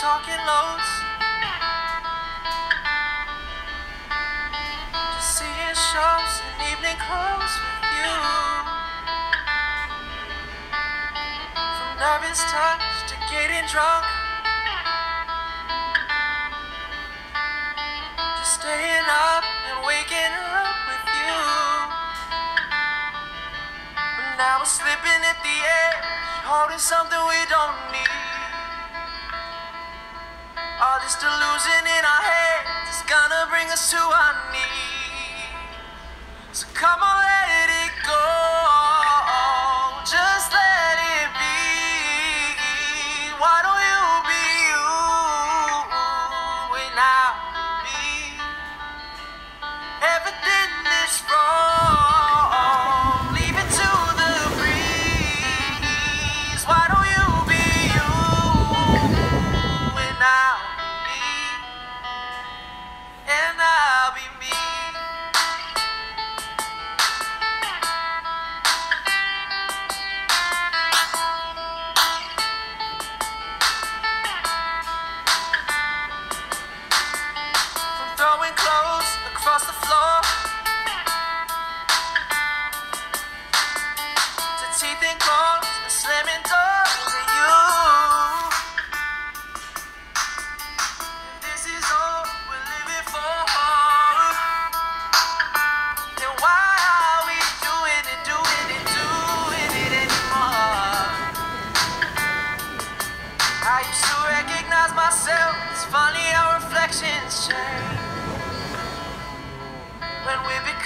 talking loads. Just seeing shows and evening clothes with you. From nervous touch to getting drunk. Just staying up and waking up with you. But now we're slipping at the edge, holding something we don't need. All this delusion in our heads is gonna bring us to our knees. So come on, let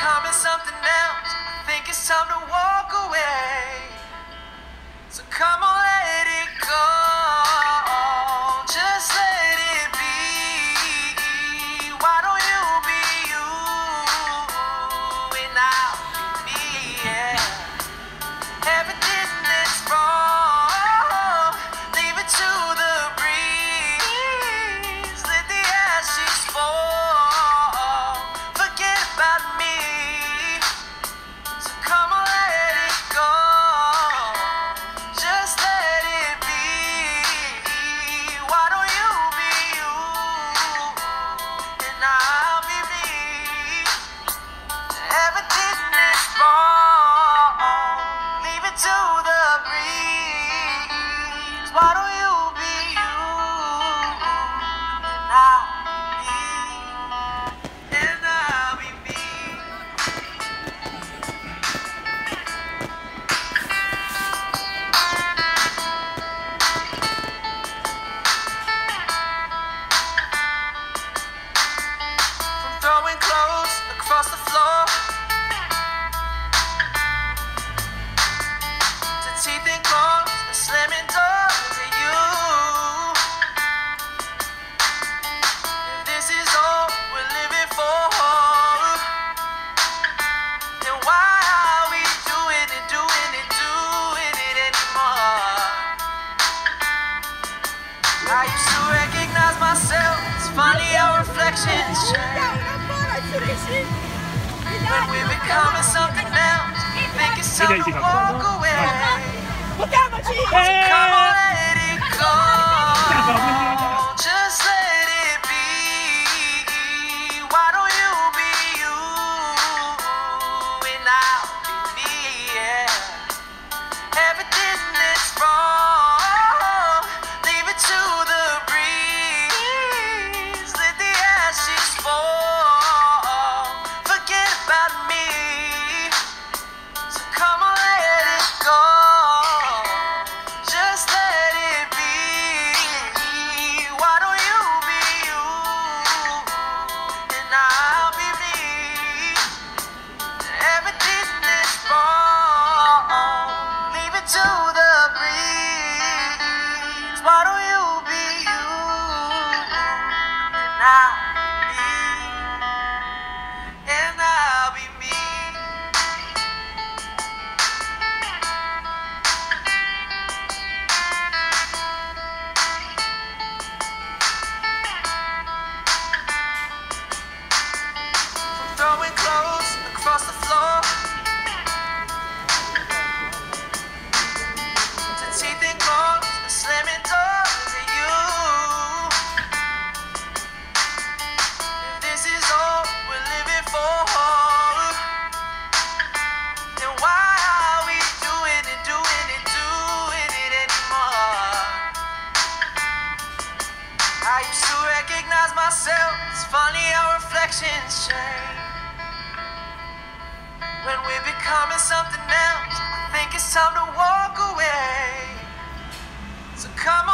becoming something else. I think it's time to walk away. So come on. I used to recognize myself. It's funny how reflections change. When we're becoming something else, we think it's time to walk away. makes you. When we're becoming something else, I think it's time to walk away. So come on.